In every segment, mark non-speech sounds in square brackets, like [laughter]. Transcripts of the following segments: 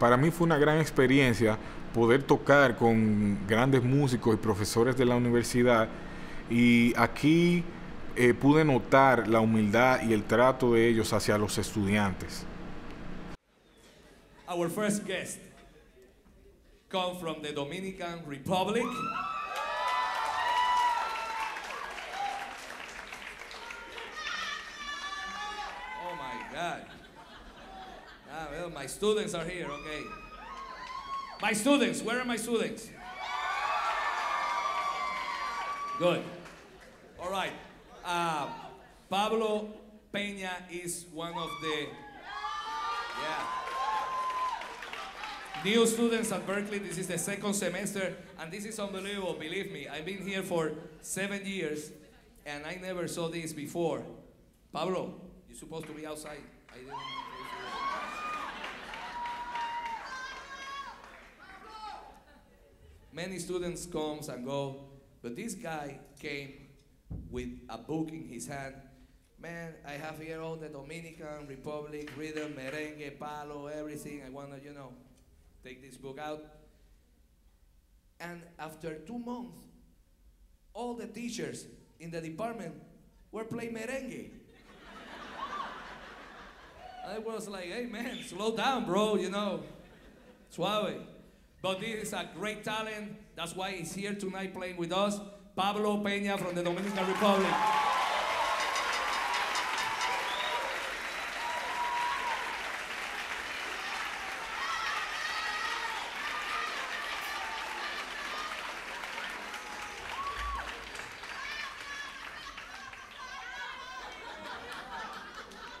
para mí fue una gran experiencia poder tocar con grandes músicos y profesores de la universidad y aquí eh, pude notar la humildad y el trato de ellos hacia los estudiantes. Our first guest come from the Dominican Republic. Oh my God. Well, my students are here, okay. My students, where are my students? Good. All right. Uh, Pablo Peña is one of the yeah. New students at Berklee, this is the second semester, and this is unbelievable, believe me. I've been here for seven years, and I never saw this before. Pablo, you're supposed to be outside. I didn't Many students comes and go, but this guy came with a book in his hand. Man, I have here all the Dominican Republic, rhythm, merengue, palo, everything. I wanna, you know, take this book out. And after two months, all the teachers in the department were playing merengue. [laughs] I was like, hey man, slow down, bro, you know, suave. But this is a great talent. That's why he's here tonight playing with us. Pablo Peña from the Dominican Republic.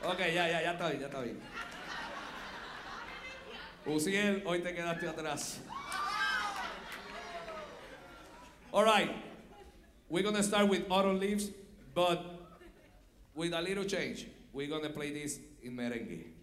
Ok, ya, ya, ya está bien, ya está bien. Hoy te quedaste atrás. All right, we're gonna start with Autumn Leaves, but with a little change. We're gonna play this in merengue.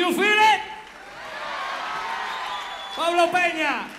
You feel it? Pablo Peña.